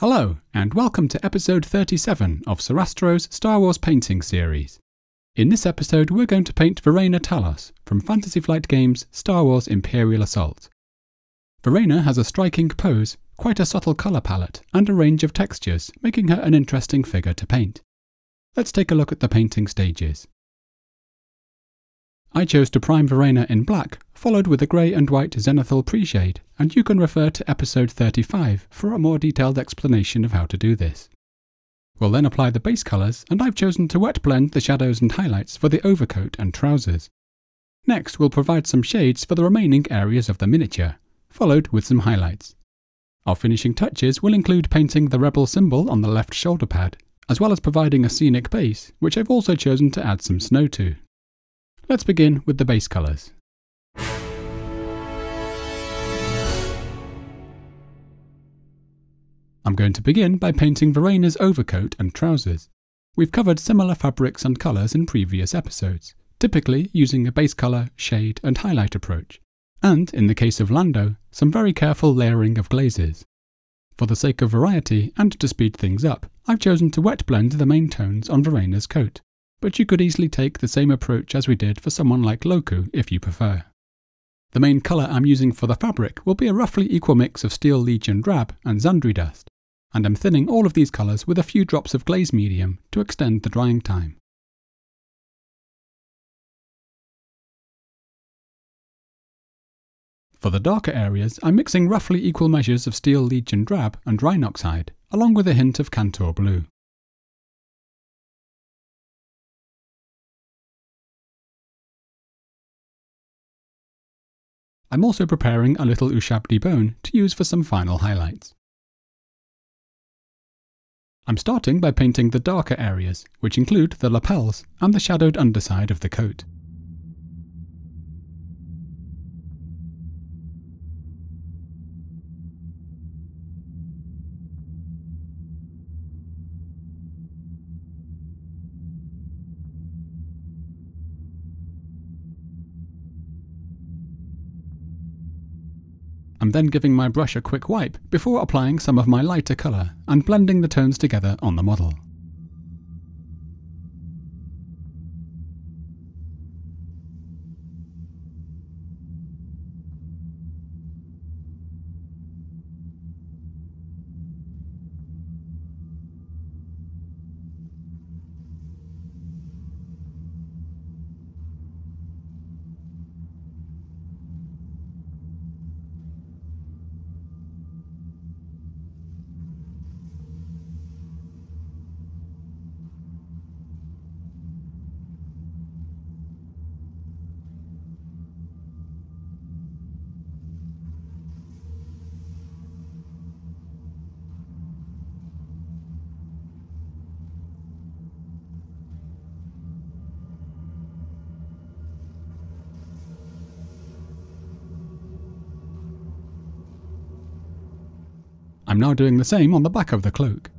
Hello, and welcome to episode 37 of Sorastro's Star Wars painting series. In this episode, we're going to paint Verena Talos from Fantasy Flight Games' Star Wars Imperial Assault. Verena has a striking pose, quite a subtle colour palette, and a range of textures, making her an interesting figure to paint. Let's take a look at the painting stages. I chose to prime Verena in black, followed with a grey and white zenithal pre-shade, and you can refer to episode 35 for a more detailed explanation of how to do this. We'll then apply the base colours, and I've chosen to wet blend the shadows and highlights for the overcoat and trousers. Next, we'll provide some shades for the remaining areas of the miniature, followed with some highlights. Our finishing touches will include painting the rebel symbol on the left shoulder pad, as well as providing a scenic base, which I've also chosen to add some snow to. Let's begin with the base colours. I'm going to begin by painting Verena's overcoat and trousers. We've covered similar fabrics and colours in previous episodes, typically using a base colour, shade and highlight approach, and, in the case of Lando, some very careful layering of glazes. For the sake of variety and to speed things up, I've chosen to wet blend the main tones on Verena's coat but you could easily take the same approach as we did for someone like Loku if you prefer. The main colour I'm using for the fabric will be a roughly equal mix of Steel Legion Drab and Zandri Dust, and I'm thinning all of these colours with a few drops of glaze medium to extend the drying time. For the darker areas, I'm mixing roughly equal measures of Steel Legion Drab and Rhinox Hide, along with a hint of Kantor Blue. I'm also preparing a little Ushabti bone to use for some final highlights. I'm starting by painting the darker areas, which include the lapels and the shadowed underside of the coat. Then giving my brush a quick wipe before applying some of my lighter colour and blending the tones together on the model. I'm now doing the same on the back of the cloak.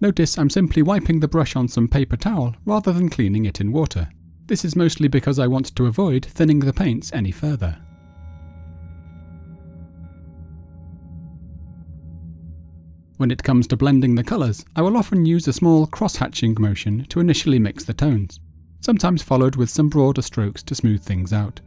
Notice I'm simply wiping the brush on some paper towel rather than cleaning it in water. This is mostly because I want to avoid thinning the paints any further. When it comes to blending the colours, I will often use a small cross-hatching motion to initially mix the tones sometimes followed with some broader strokes to smooth things out.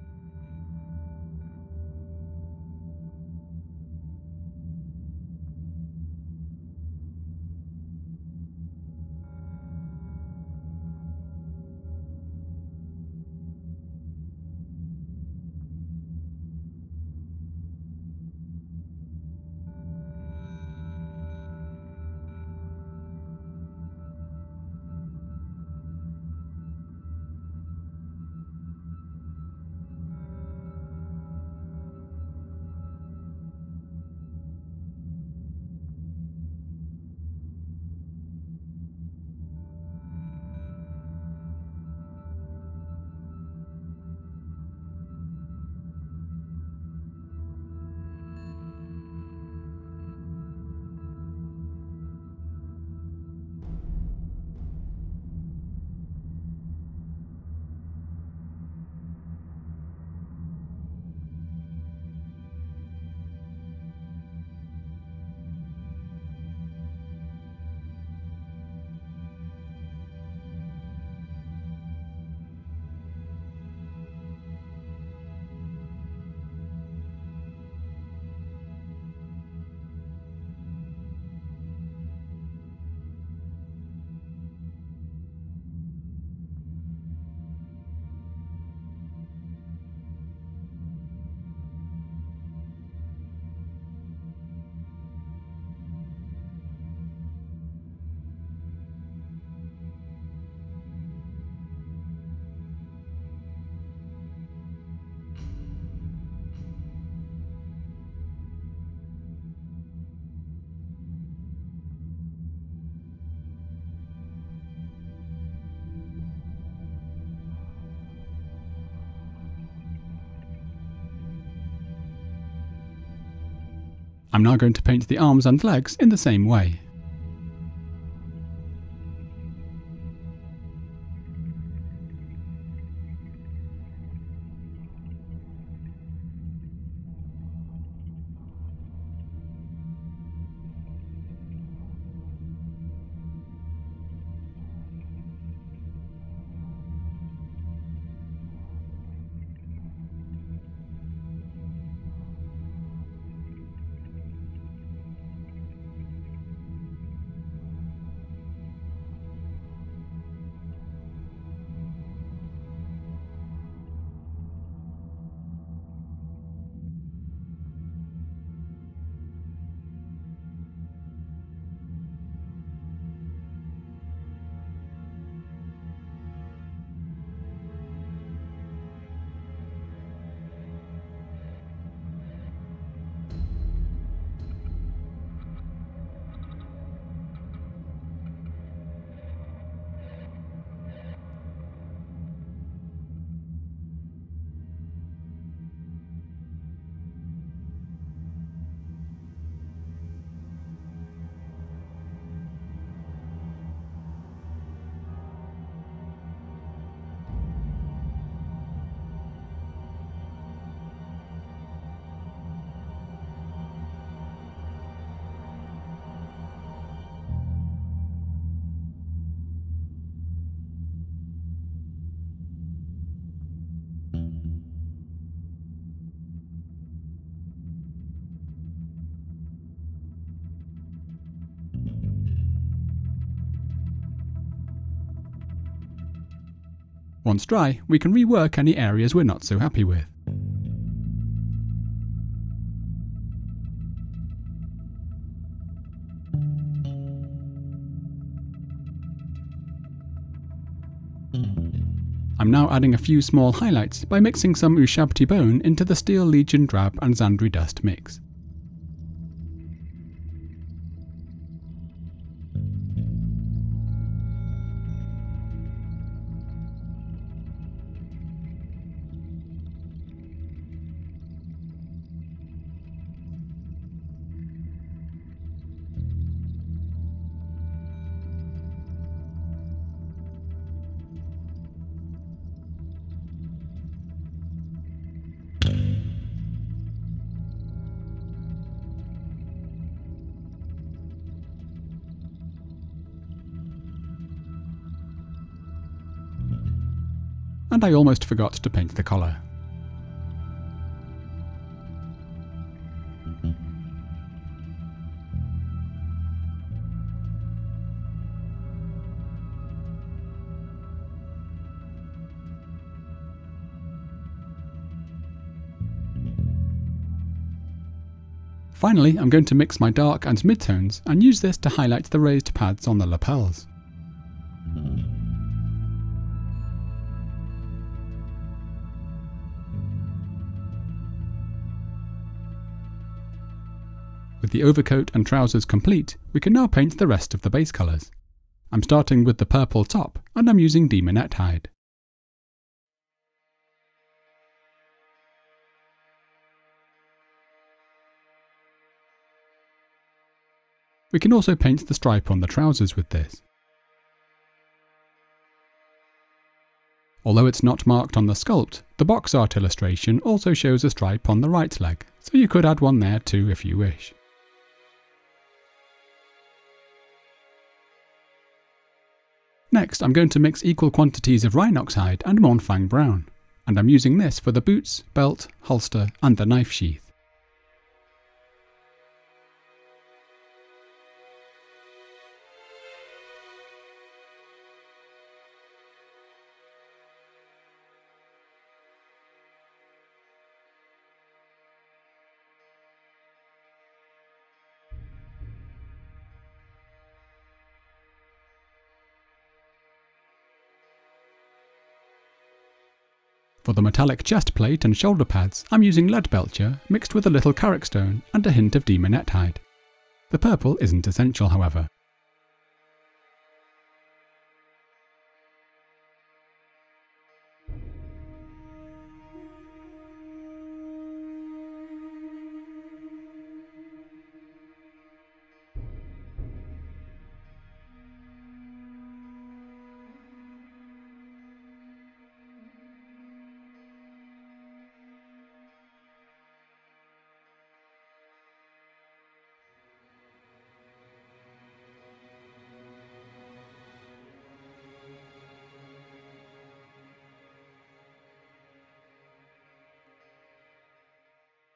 I'm now going to paint the arms and legs in the same way. Once dry, we can rework any areas we're not so happy with. I'm now adding a few small highlights by mixing some Ushabti bone into the Steel Legion drab and Zandri dust mix. And I almost forgot to paint the collar. Finally, I'm going to mix my dark and midtones and use this to highlight the raised pads on the lapels. The overcoat and trousers complete, we can now paint the rest of the base colours. I'm starting with the purple top, and I'm using Daemonette hide. We can also paint the stripe on the trousers with this. Although it's not marked on the sculpt, the box art illustration also shows a stripe on the right leg, so you could add one there too if you wish. Next, I'm going to mix equal quantities of Rhinox hide and Mournfang brown, and I'm using this for the boots, belt, holster and the knife sheath. Metallic chest plate and shoulder pads, I'm using Leadbelcher mixed with a little Karak Stone and a hint of Daemonette hide. The purple isn't essential, however.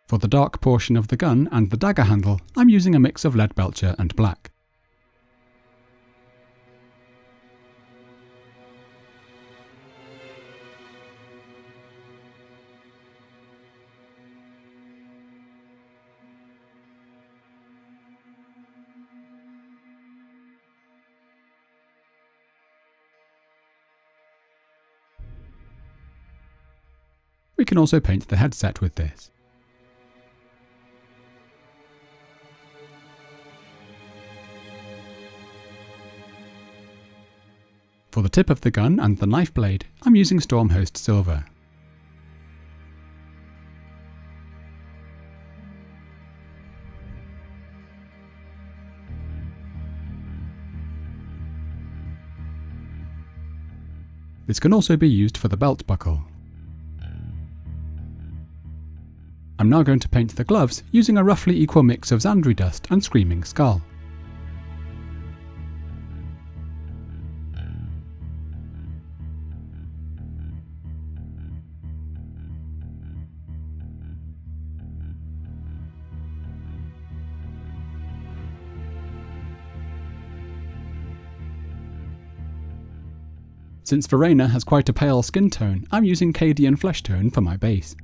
For the dark portion of the gun and the dagger handle, I'm using a mix of Leadbelcher and black. We can also paint the headset with this. For the tip of the gun and the knife blade, I'm using Stormhost Silver. This can also be used for the belt buckle. I'm now going to paint the gloves using a roughly equal mix of Zandri Dust and Screaming Skull. Since Verena has quite a pale skin tone, I'm using Cadian Flesh Tone for my base.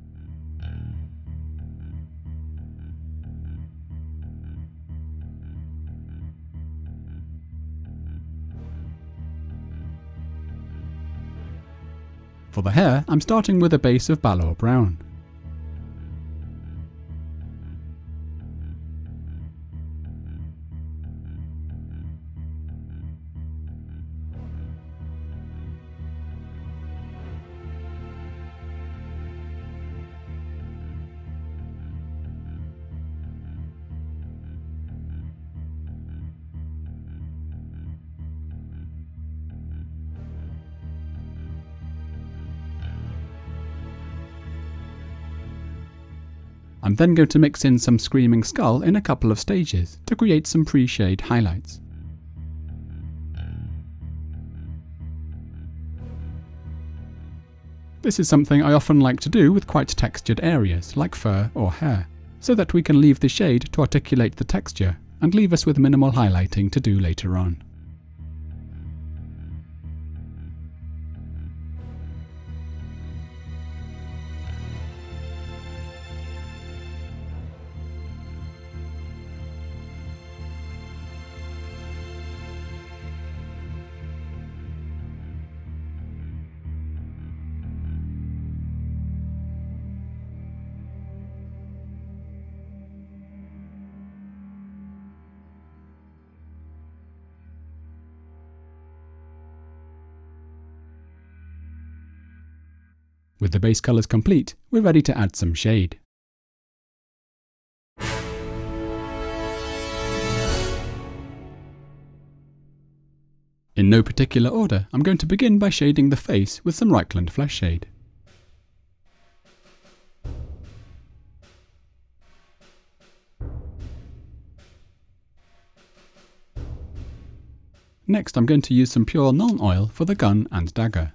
For the hair, I'm starting with a base of Balor Brown. I'm then going to mix in some Screaming Skull in a couple of stages to create some pre-shade highlights. This is something I often like to do with quite textured areas like fur or hair, so that we can leave the shade to articulate the texture and leave us with minimal highlighting to do later on. With the base colours complete, we're ready to add some shade. In no particular order, I'm going to begin by shading the face with some Reikland Flesh Shade. Next I'm going to use some pure Nuln Oil for the gun and dagger.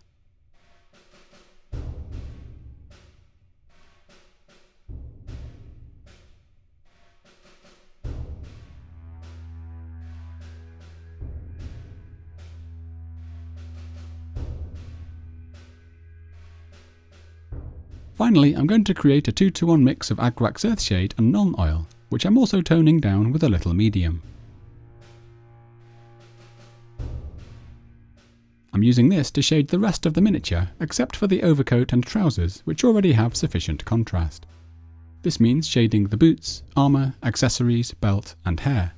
Finally, I'm going to create a 2 to 1 mix of Agrax Earthshade and Nuln Oil, which I'm also toning down with a little medium. I'm using this to shade the rest of the miniature, except for the overcoat and trousers, which already have sufficient contrast. This means shading the boots, armour, accessories, belt and hair.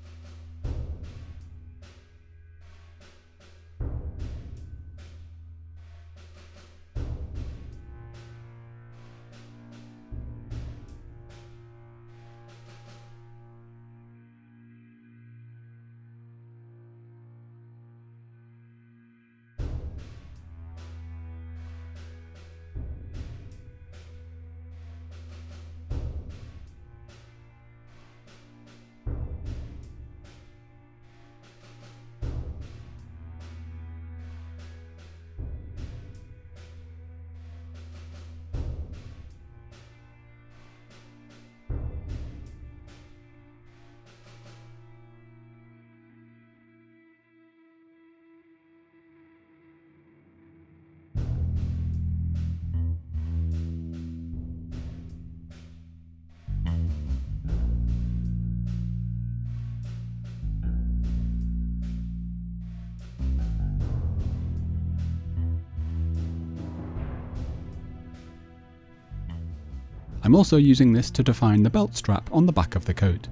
I'm also using this to define the belt strap on the back of the coat.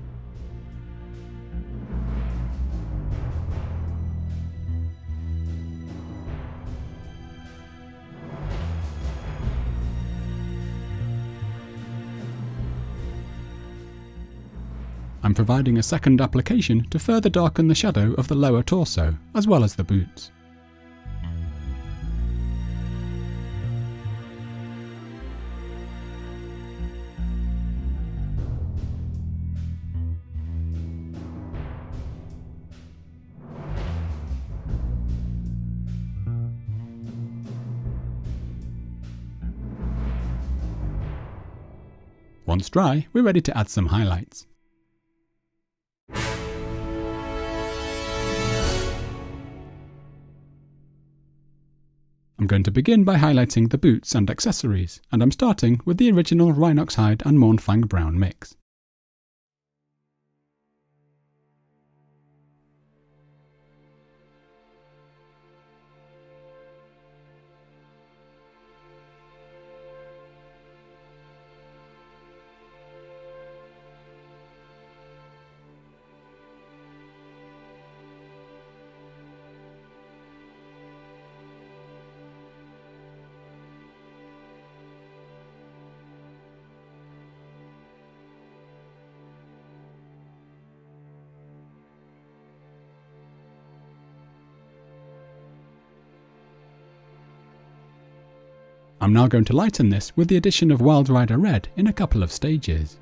I'm providing a second application to further darken the shadow of the lower torso, as well as the boots. Dry, we're ready to add some highlights. I'm going to begin by highlighting the boots and accessories, and I'm starting with the original Rhinox hide and Mournfang brown mix. I'm now going to lighten this with the addition of Wild Rider Red in a couple of stages.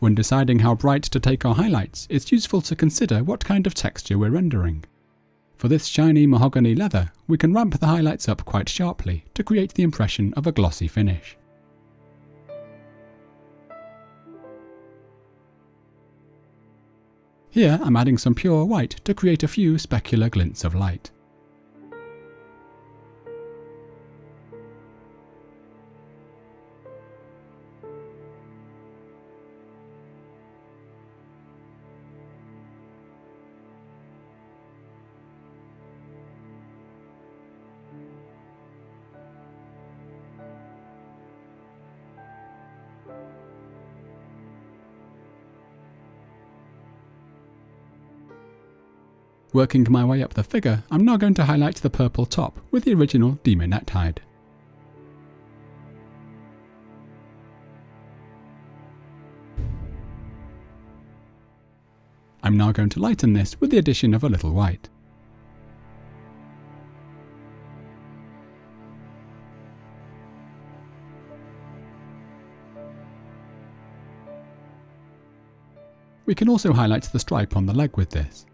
When deciding how bright to take our highlights, it's useful to consider what kind of texture we're rendering. For this shiny mahogany leather, we can ramp the highlights up quite sharply to create the impression of a glossy finish. Here I'm adding some pure white to create a few specular glints of light. Working my way up the figure, I'm now going to highlight the purple top with the original Daemonette hide. I'm now going to lighten this with the addition of a little white. We can also highlight the stripe on the leg with this.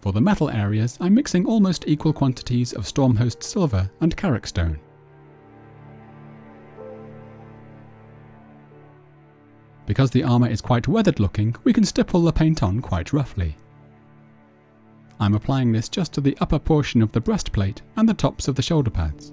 For the metal areas, I'm mixing almost equal quantities of Stormhost Silver and Karak Stone. Because the armour is quite weathered looking, we can stipple the paint on quite roughly. I'm applying this just to the upper portion of the breastplate and the tops of the shoulder pads.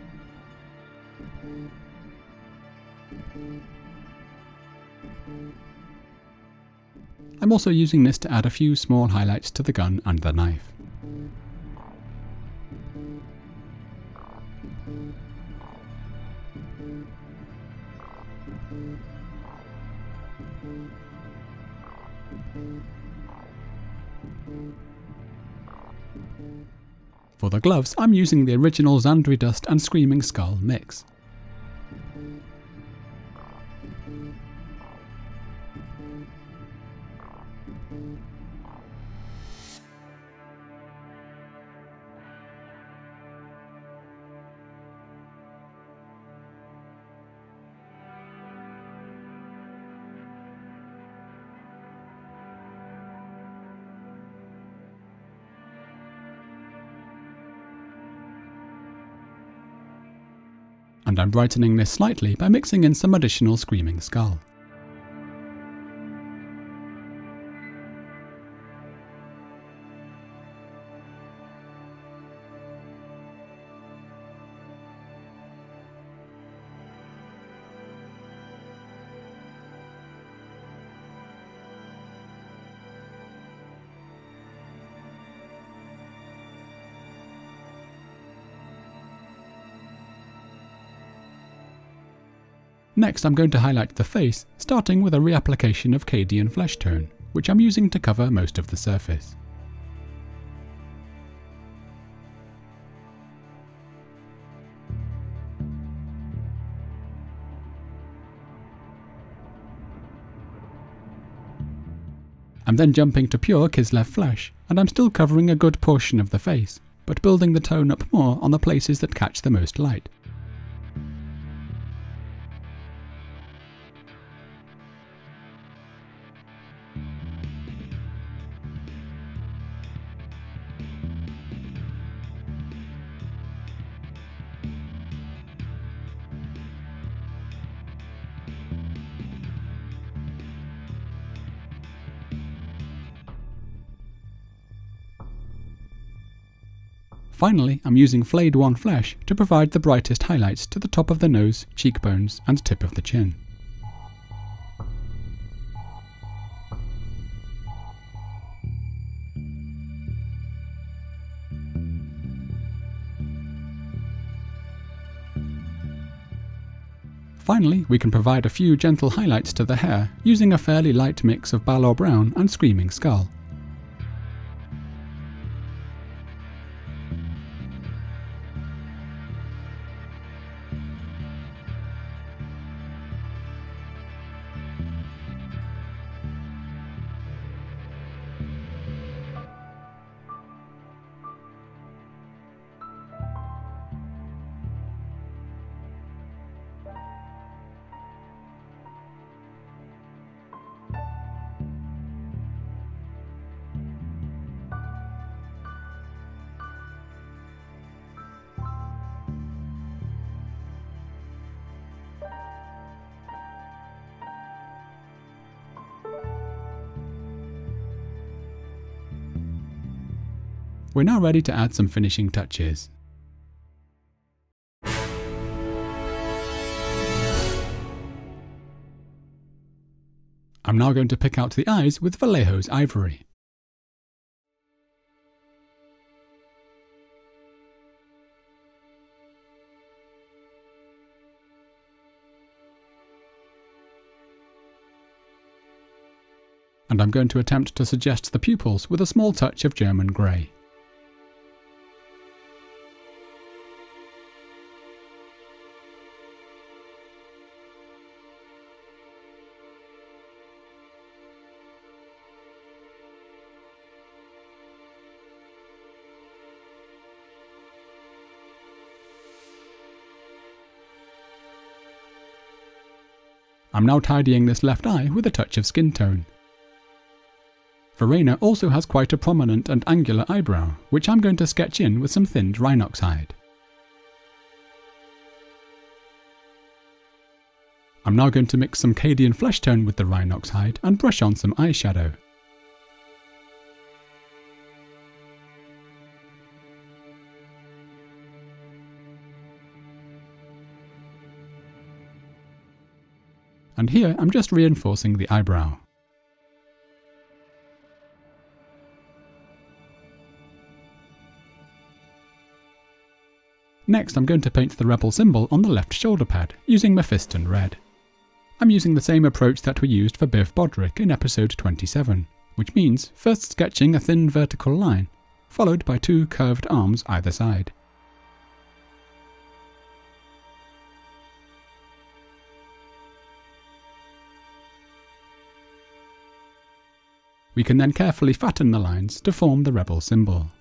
I'm also using this to add a few small highlights to the gun and the knife. Gloves, I'm using the original Zandri Dust and Screaming Skull mix. And I'm brightening this slightly by mixing in some additional Screaming Skull. Next I'm going to highlight the face, starting with a reapplication of Cadian Flesh Tone, which I'm using to cover most of the surface. I'm then jumping to pure Kislev flesh, and I'm still covering a good portion of the face, but building the tone up more on the places that catch the most light. Finally, I'm using Flayed One Flesh to provide the brightest highlights to the top of the nose, cheekbones and tip of the chin. Finally, we can provide a few gentle highlights to the hair using a fairly light mix of Balor Brown and Screaming Skull. We're now ready to add some finishing touches. I'm now going to pick out the eyes with Vallejo's ivory. and I'm going to attempt to suggest the pupils with a small touch of German grey. Now tidying this left eye with a touch of skin tone. Verena also has quite a prominent and angular eyebrow, which I'm going to sketch in with some thinned Rhinox hide. I'm now going to mix some Cadian flesh tone with the Rhinox hide and brush on some eyeshadow. And here I'm just reinforcing the eyebrow. Next I'm going to paint the rebel symbol on the left shoulder pad using Mephiston Red. I'm using the same approach that we used for Biv Bodhrik in episode 27, which means first sketching a thin vertical line, followed by two curved arms either side. We can then carefully fatten the lines to form the rebel symbol.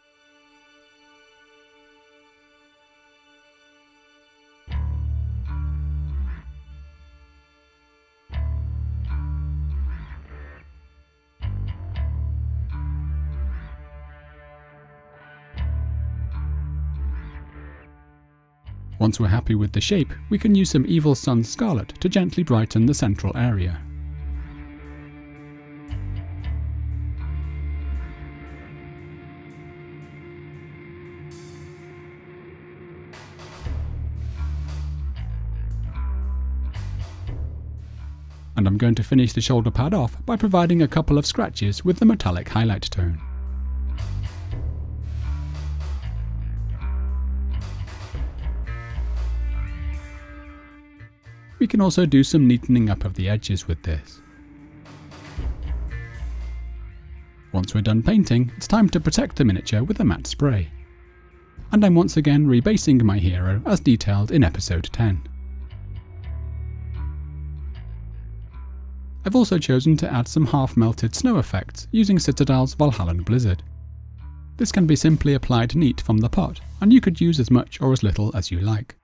Once we're happy with the shape, we can use some Evil Sunz Scarlet to gently brighten the central area. And I'm going to finish the shoulder pad off by providing a couple of scratches with the metallic highlight tone. We can also do some neatening up of the edges with this. Once we're done painting, it's time to protect the miniature with a matte spray. And I'm once again rebasing my hero as detailed in episode 10. I've also chosen to add some half-melted snow effects using Citadel's Valhallan Blizzard. This can be simply applied neat from the pot, and you could use as much or as little as you like.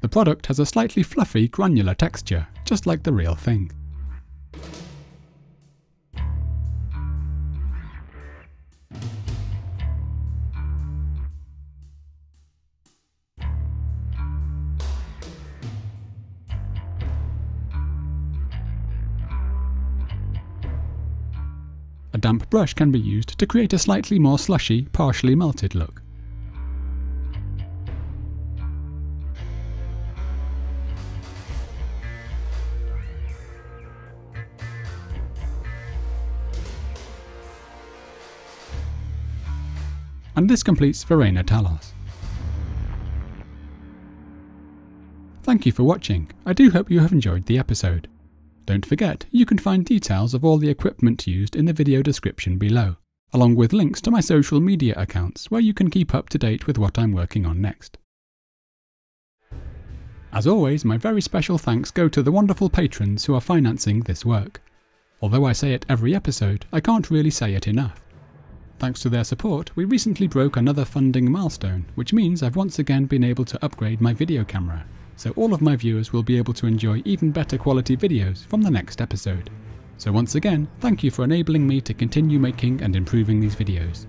The product has a slightly fluffy granular texture, just like the real thing. Damp brush can be used to create a slightly more slushy, partially melted look. And this completes Verena Talos. Thank you for watching. I do hope you have enjoyed the episode. Don't forget, you can find details of all the equipment used in the video description below, along with links to my social media accounts where you can keep up to date with what I'm working on next. As always, my very special thanks go to the wonderful patrons who are financing this work. Although I say it every episode, I can't really say it enough. Thanks to their support, we recently broke another funding milestone, which means I've once again been able to upgrade my video camera, so all of my viewers will be able to enjoy even better quality videos from the next episode. So once again, thank you for enabling me to continue making and improving these videos.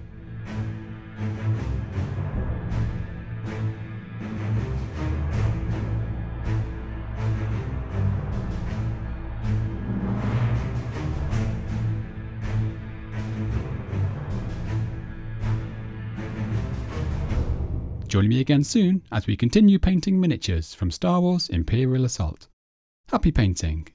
Join me again soon as we continue painting miniatures from Star Wars Imperial Assault. Happy painting!